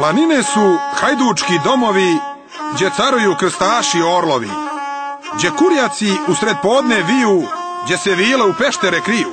Planine su hajdučki domovi, gdje caruju krstaši orlovi, gdje kurjaci usred podne viju, gdje se vile u peštere kriju,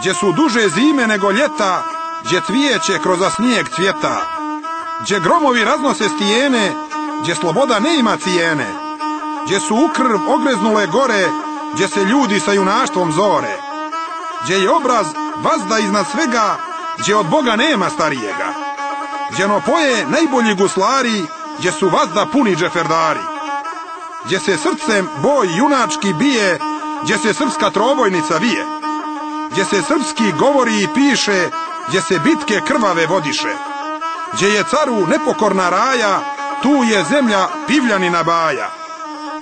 gdje su duže zime nego ljeta, gdje cvijeće kroz snijeg cvjeta, gdje gromovi raznose stijene, gdje sloboda ne ima cijene, gdje su u krv ogreznule gore, gdje se ljudi sa junaštvom zore, gdje je obraz vazda iznad svega, gdje od Boga nema starijega, gdje no poje najbolji guslari, gdje su vazda puni džeferdari, gdje se srcem boj junački bije, gdje se srpska trobojnica vije, gdje se srpski govori i piše, gdje se bitke krvave vodiše, gdje je caru nepokorna raja, tu je zemlja pivljanina baja,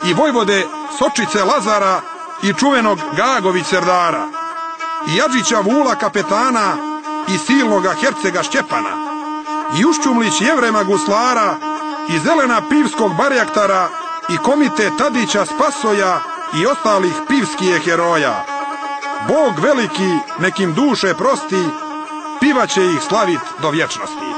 i vojvode Sočice Lazara i čuvenog Gagović Serdara, i Jadžića Vula kapetana i silnoga Hercega Šćepana, i Jevrema Guslara, i Zelena pivskog barjaktara, i komite Tadića Spasoja i ostalih pivskih heroja. Bog veliki nekim duše prosti, piva će ih slavit do vječnosti.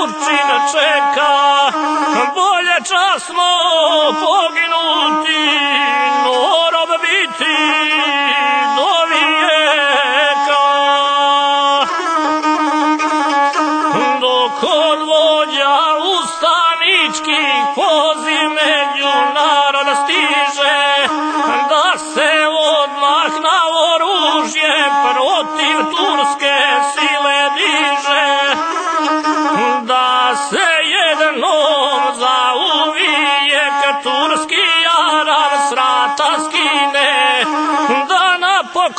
Se Turčin čeka. Bolje časno poginuti,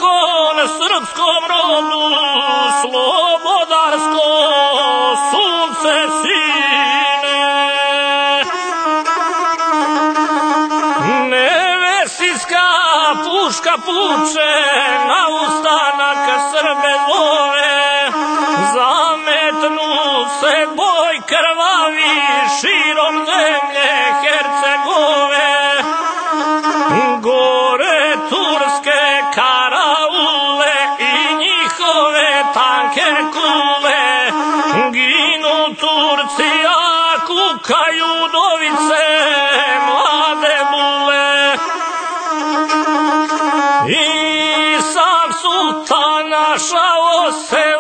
napokon srpskom rodu slobodarsko sunce sine. Nevesijska puška puče, na ustanak Srbe zove, zametnu se boj krvavi širom zemlje udovice, mlade bule. I sam sultan našao se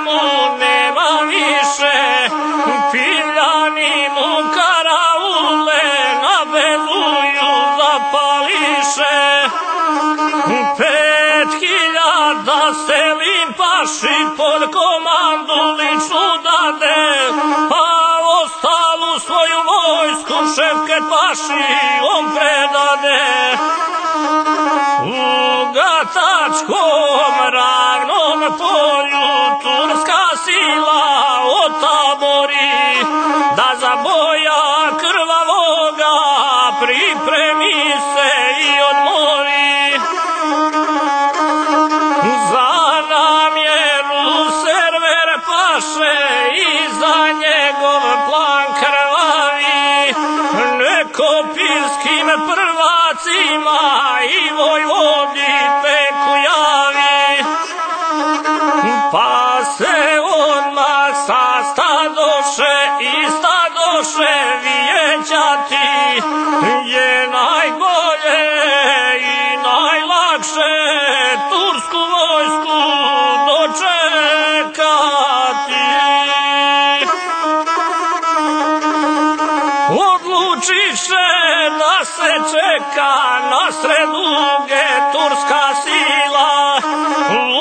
mu nema više, piljani mu karaule na beluju zapališe. Pet hiljada selim paši pod komandu ličnu dade, a ostalu svoju vojsku šefket paši on predade. Kopilskim prvacima i Vojvodni pekujavi. Pa na sreduge turska sila.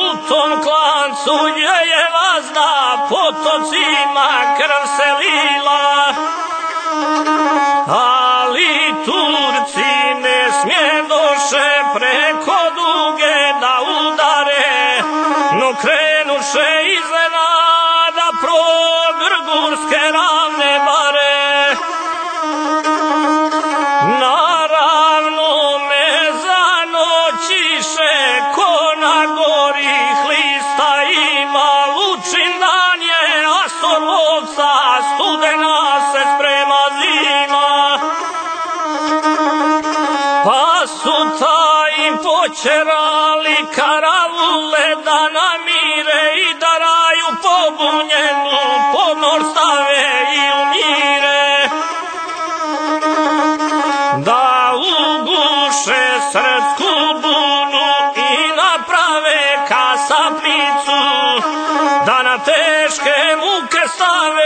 U tom klancu je je vazda potocima krv se lila. Ali Turci ne smjedoše preko duge da udare no krenuše taj počerali karavule da namire i da raju pobunjenu podnor stave i umire. Da uguše srpsku bunu i naprave kasapnicu, da na teške muke stave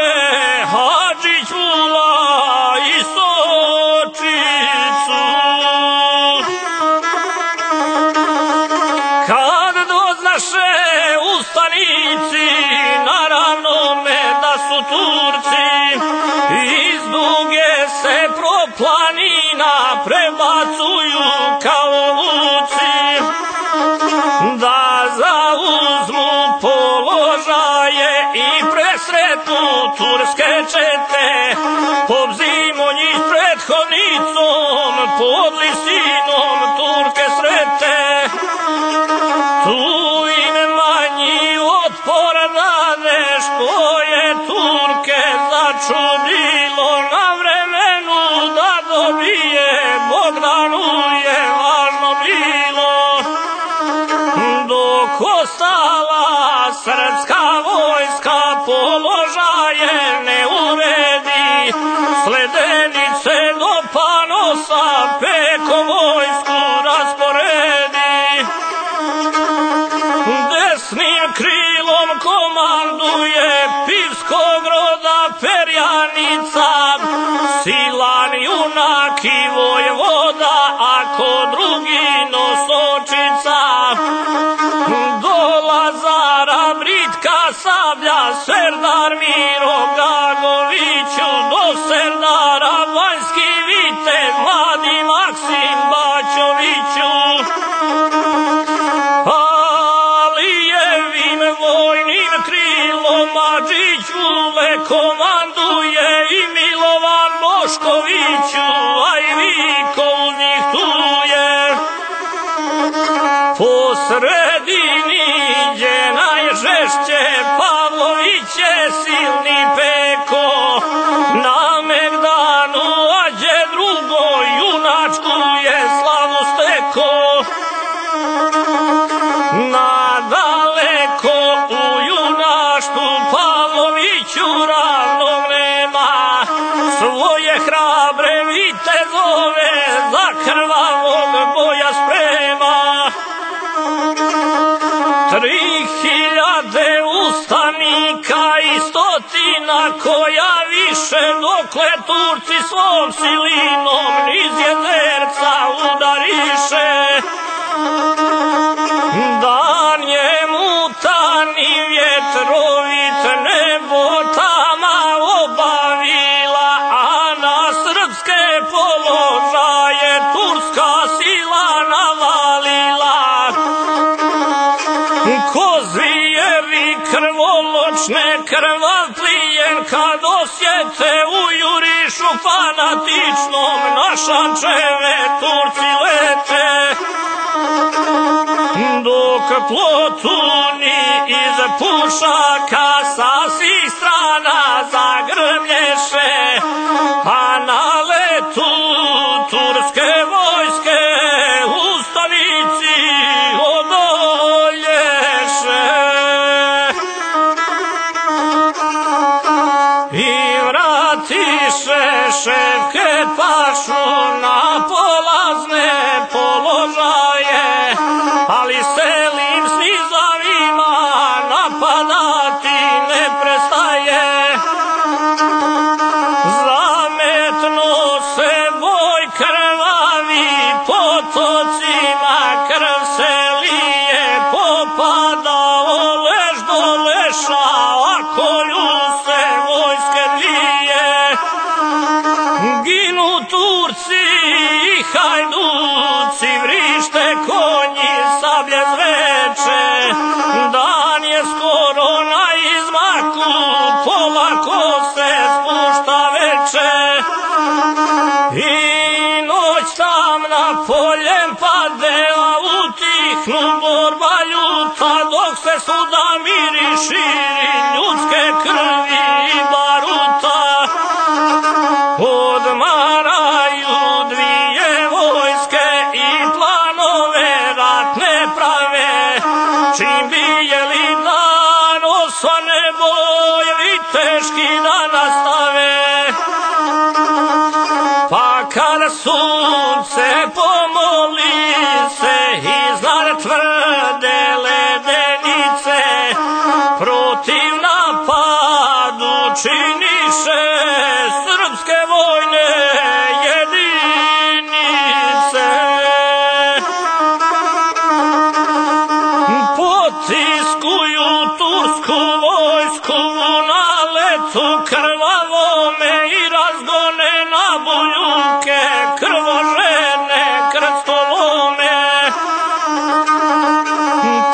Sinon turkes rette. Tur junak i vojvoda ako drugi nosočica do Lazara britka sablja serdar Miro Gagoviću do serdara vanjski vitez mladi Maksim Baćoviću Alijevim vojnim krilom Adžić Vule komanduje Ravnog nema Svoje hrabre vitezove za krvavog boja sprema. Tri hiljade ustanika i stotina koja više dokle Turci svom silinom niz jezerca udariše. Dan krvoločne krvatlije kad osjete u jurišu fanatičnom naša čeve Turci lete. Dok plotuni iz pušaka sa svih Chile!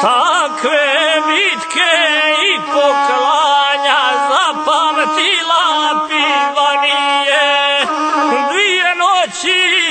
takve bitke i poklanja zapamtila piva nije. Dvije noći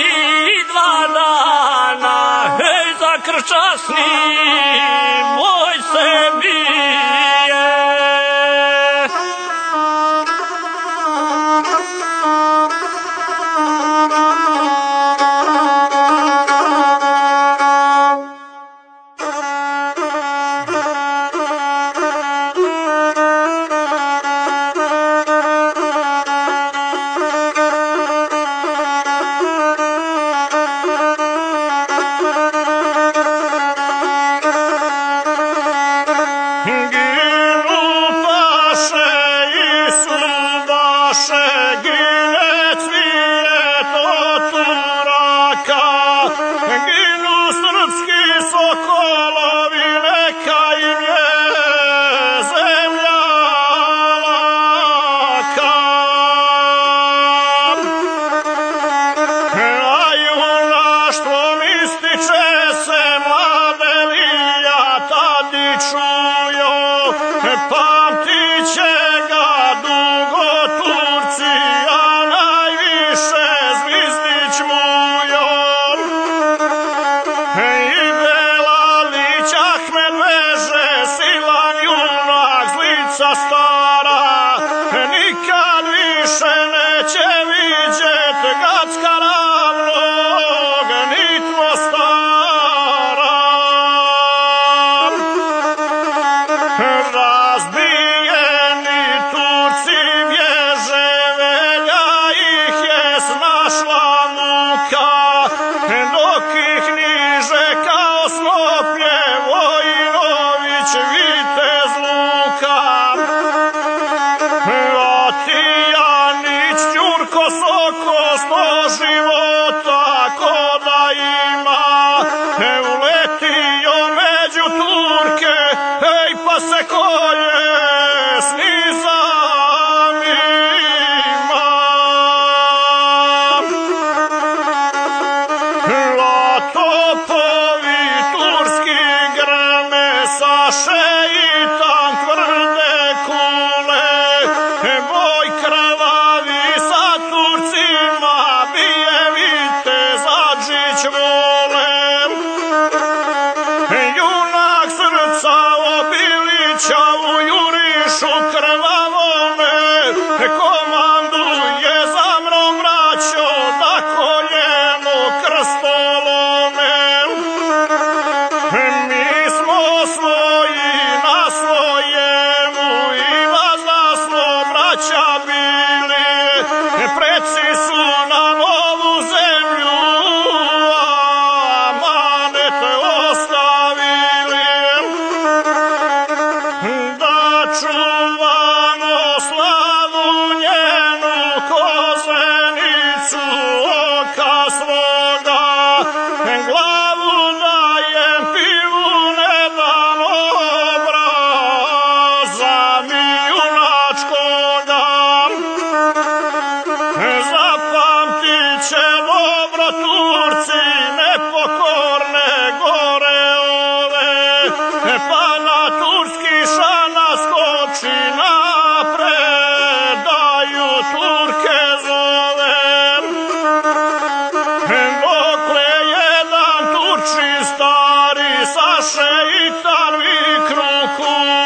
I say, sa i tarvi krokom.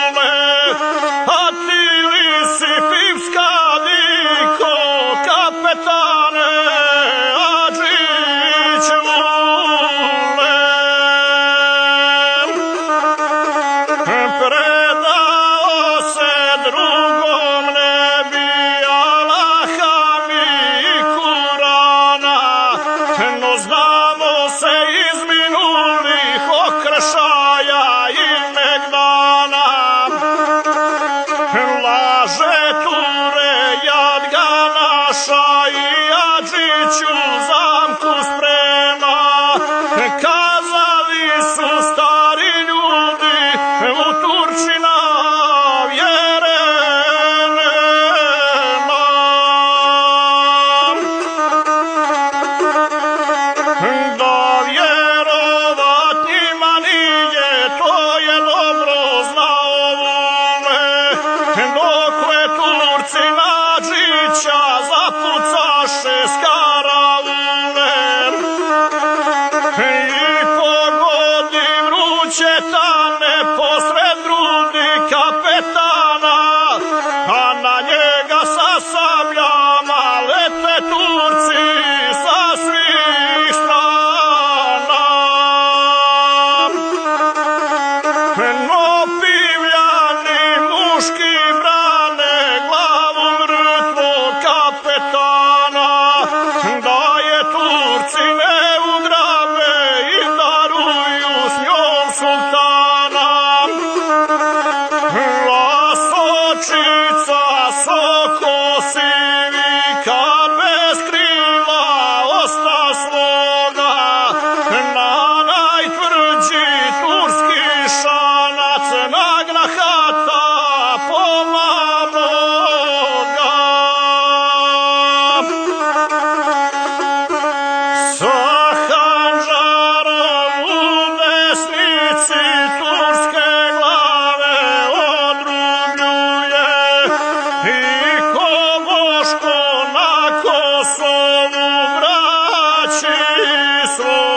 soul.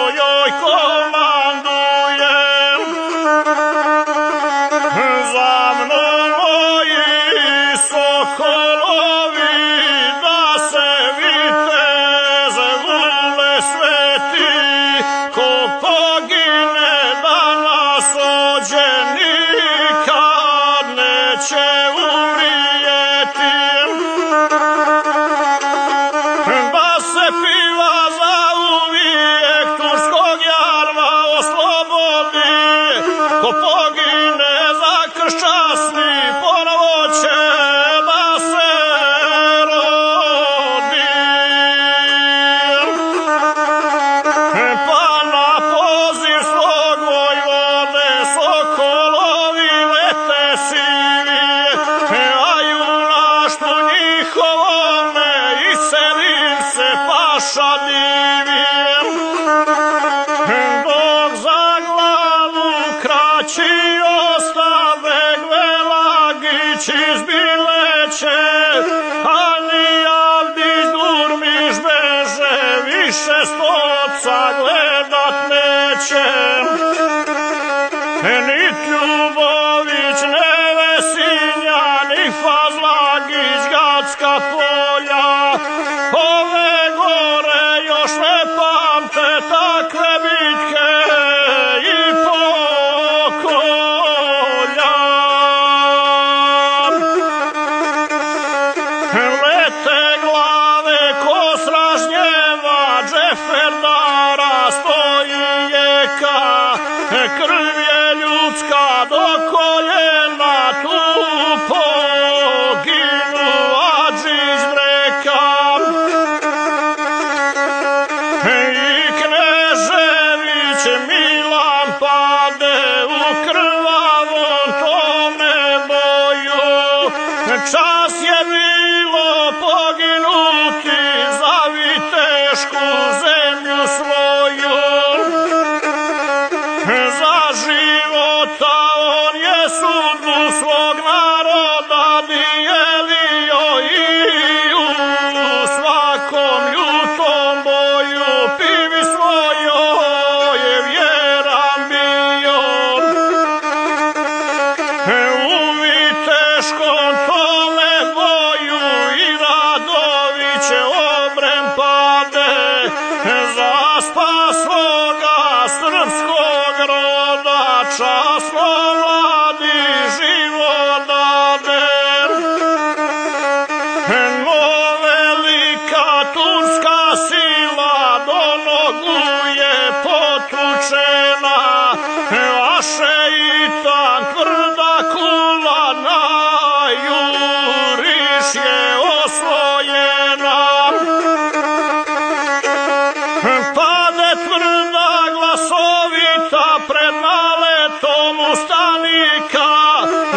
Krv je ljudska usługna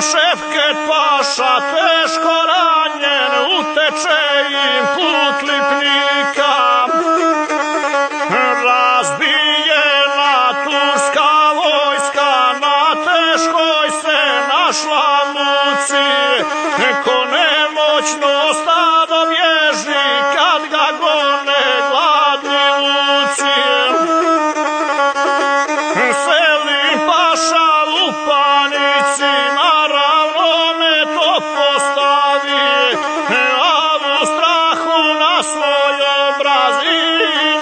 Sevket teško ranjen, uteče jim put lipni. Brasil!